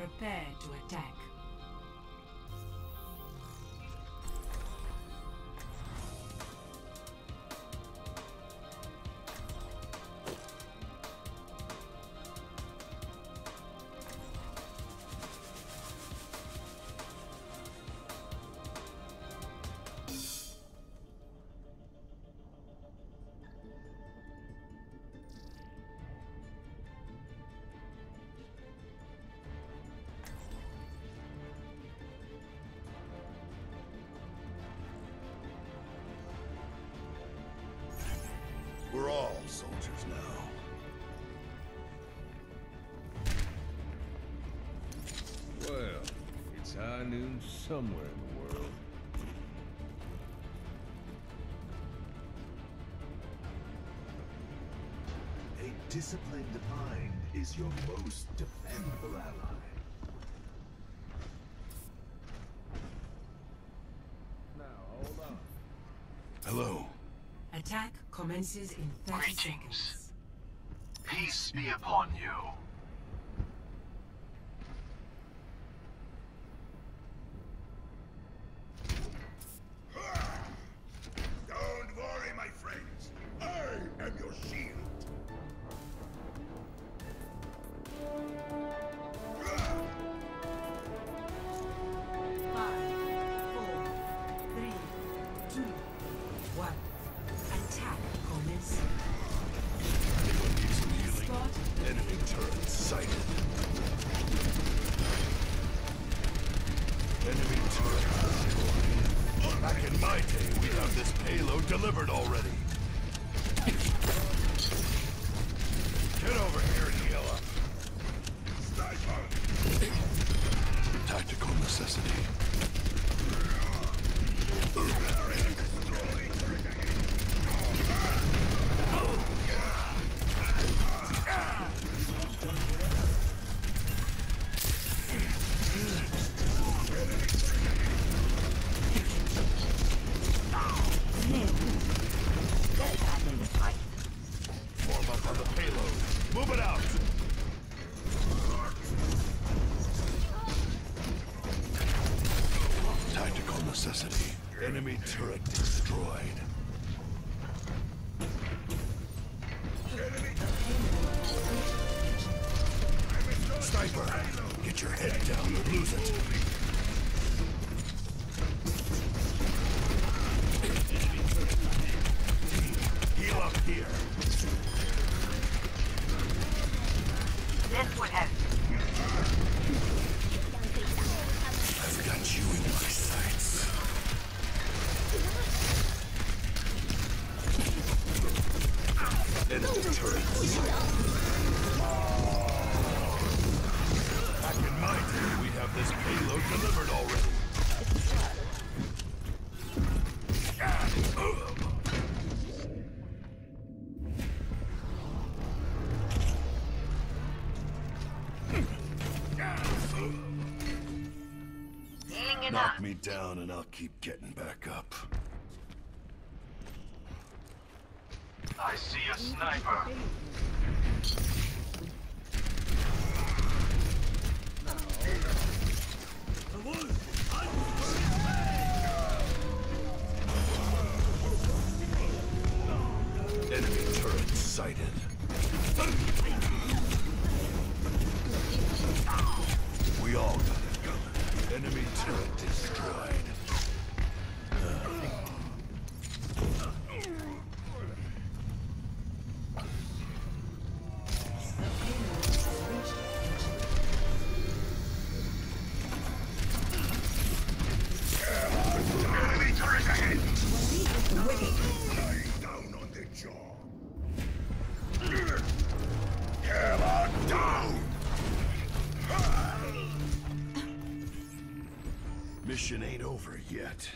Prepare to attack. All soldiers now. Well, it's high noon somewhere in the world. A disciplined mind is your most dependable ally. Now, hold on. Hello. Attack commences in 30 Greetings. seconds. Peace be upon you. Delivered already. Get over here. Sniper! Tactical necessity. Your head down or lose it. Knock me down and I'll keep getting back up. I see a sniper. Enemy turret sighted. Down! Mission ain't over yet.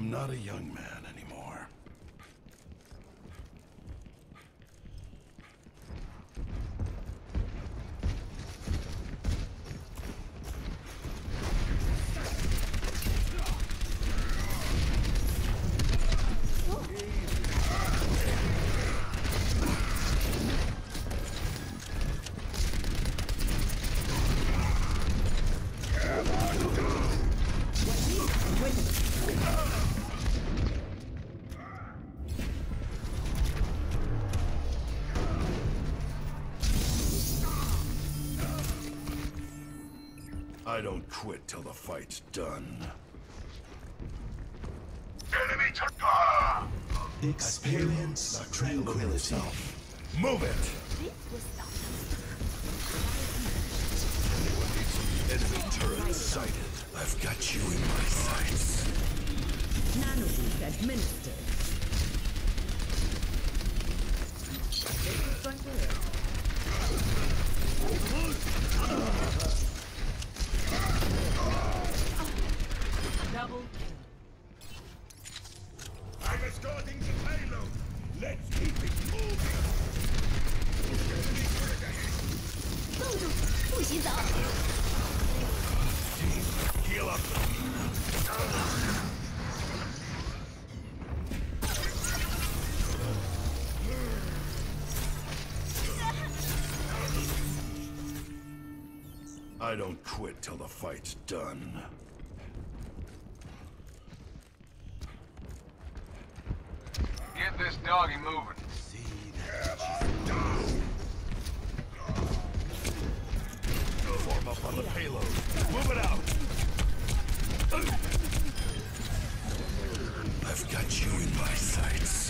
I'm not a young man I don't quit till the fight's done. Enemy to ah! Experience tranquility. Move it! Enemy turret sighted. I've got you in my sights. Nanoboost administered. I don't quit till the fight's done. Get this doggy moving. Form up on the payload. Move it out. I've got you in my sights.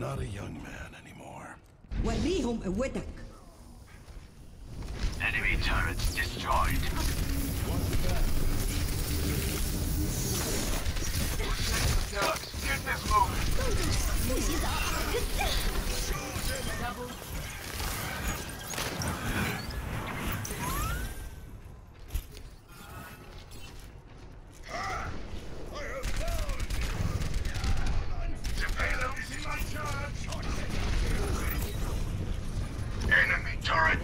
not a young man anymore. وليهم قوتك. Turret